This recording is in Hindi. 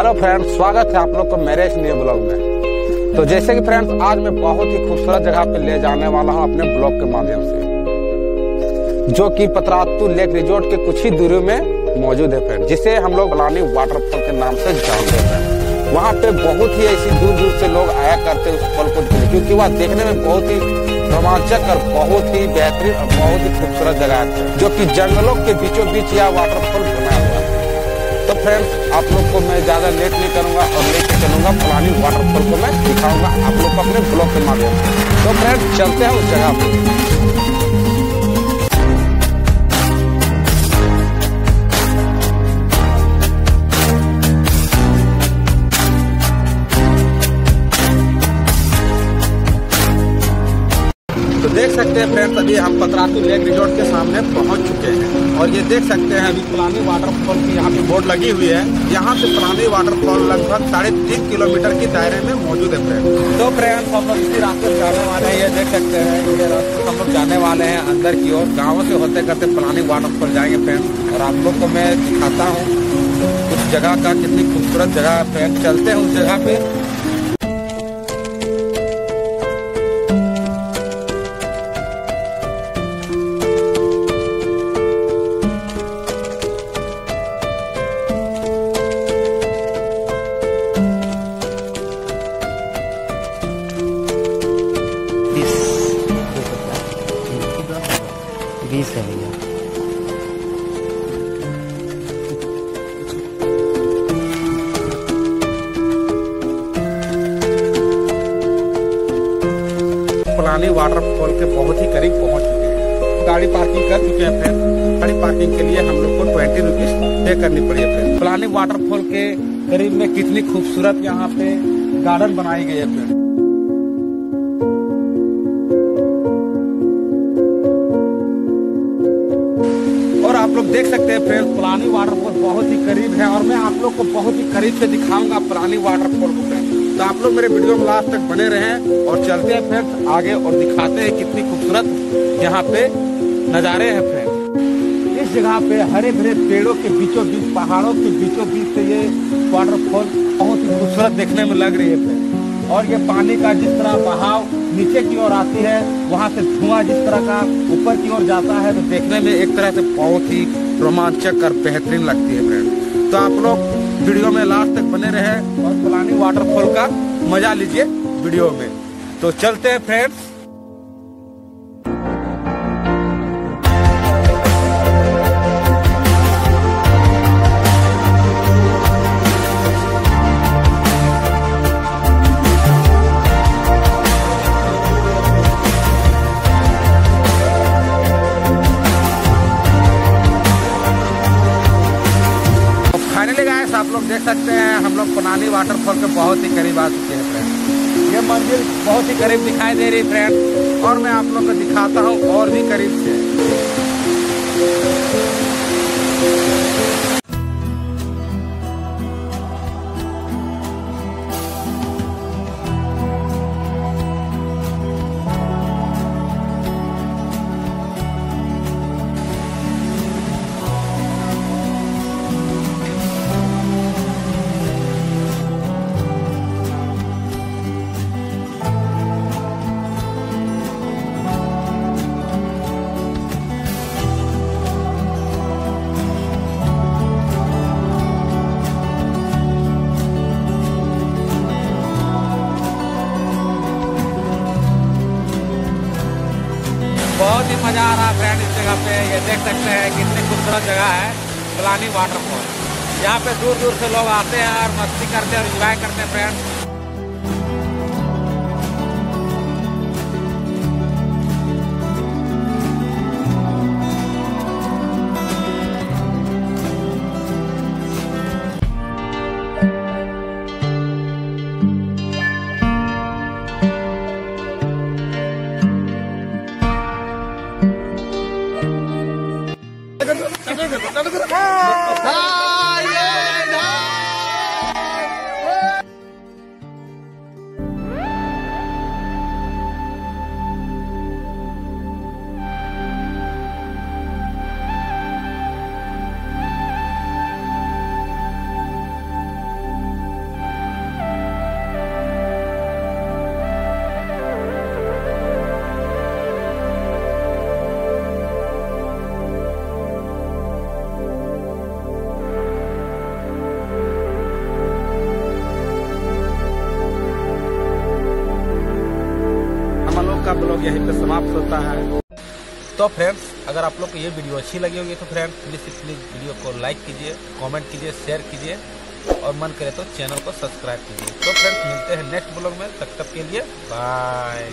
हेलो फ्रेंड्स स्वागत है आप लोग को मेरे इस नए ब्लॉग में। तो जैसे कि फ्रेंड्स आज मैं बहुत ही खूबसूरत जगह पे ले जाने वाला हूँ अपने ब्लॉग के माध्यम से। जो कि पतरातू लेक रिजोर्ट के कुछ ही दूरी में मौजूद है फ्रेंड जिसे हम लोग बलानी वाटरफॉल के नाम से जानते हैं। वहाँ पे बहुत ही ऐसी दूर दूर से लोग आया करते उस फल को क्योंकि वह देखने में बहुत ही रोमांचक और बहुत ही बेहतरीन और बहुत ही खूबसूरत जगह है, जो कि जंगलों के बीचों बीच यह वाटरफॉल फ्रेंड्स आप लोग को मैं ज़्यादा लेट नहीं करूँगा और लेके चलूँगा पुरानी वाटरफॉल को मैं दिखाऊँगा। आप लोग को अपने ब्लॉग के माध्यम से। तो फ्रेंड्स चलते हैं उस जगह पर देख हैं फ्रेंड्स अभी हम पतरातू लेक रिजोर्ट के सामने पहुँच चुके हैं। और ये देख सकते हैं, अभी पुरानी वाटरफॉल की यहाँ पे बोर्ड लगी हुई है। यहाँ से पुरानी वाटरफॉल लगभग साढ़े तीन किलोमीटर की दायरे में मौजूद है फ्रेंड तो फ्रेंड्स हम लोग इसी रास्ते जाने वाले हैं। ये देख सकते हैं हम लोग जाने वाले हैं अंदर की ओर। गाँव से होते करते पुरानी वाटरफॉल जाएँगे फ्रेंड और आप लोग को मैं दिखाता हूँ, उस जगह का कितनी खूबसूरत जगह है फ्रेंड चलते हैं उस जगह पे। बीस है भैया पुरानी वाटरफॉल के बहुत ही करीब पहुँच चुके हैं। गाड़ी पार्किंग कर चुके हैं फ्रेंड गाड़ी पार्किंग के लिए हम लोग को ट्वेंटी रुपीज़ पे करनी पड़ी है फ्रेंड पुरानी वाटरफॉल के करीब में कितनी खूबसूरत यहाँ पे गार्डन बनाई गई है फ्रेंड लोग देख सकते हैं फ्रेंड्स पुरानी वाटरफॉल बहुत ही करीब है और मैं आप लोग को बहुत ही करीब से दिखाऊँगा पुरानी वाटरफॉल को। तो आप लोग मेरे वीडियो में लास्ट तक बने रहें और चलते हैं फ्रेंड्स आगे और दिखाते हैं कितनी खूबसूरत यहाँ पे नज़ारे हैं फ्रेंड्स इस जगह पे हरे भरे पेड़ों के बीचों बीच पहाड़ों के बीचों बीच से ये वाटरफॉल बहुत ही खूबसूरत देखने में लग रही है फ्रेंड्स और ये पानी का जिस तरह बहाव नीचे की ओर आती है, वहाँ से धुआँ जिस तरह का ऊपर की ओर जाता है तो देखने में एक तरह से बहुत ही रोमांचक और बेहतरीन लगती है फ्रेंड तो आप लोग वीडियो में लास्ट तक बने रहे और पुलानी वाटरफॉल का मज़ा लीजिए वीडियो में। तो चलते हैं फ्रेंड्स। सकते हैं। हम लोग पुरानी वाटरफॉल के बहुत ही करीब आ चुके हैं फ्रेंड ये मंदिर बहुत ही करीब दिखाई दे रही फ्रेंड और मैं आप लोग को दिखाता हूँ, और भी करीब से। फ्रेंड इस जगह पे ये देख सकते हैं कितनी खूबसूरत जगह है फलानी वाटरफॉल यहाँ पे दूर दूर से लोग आते हैं और मस्ती करते हैं और इंजॉय करते हैं फ्रेंड ब्लॉग यहीं पर समाप्त होता है। तो फ्रेंड्स अगर आप लोग को ये वीडियो अच्छी लगी होगी तो फ्रेंड्स प्लीज़ प्लीज़ वीडियो को लाइक कीजिए कमेंट कीजिए शेयर कीजिए और मन करे तो चैनल को सब्सक्राइब कीजिए। तो फ्रेंड्स मिलते हैं नेक्स्ट ब्लॉग में, तब तक के लिए बाय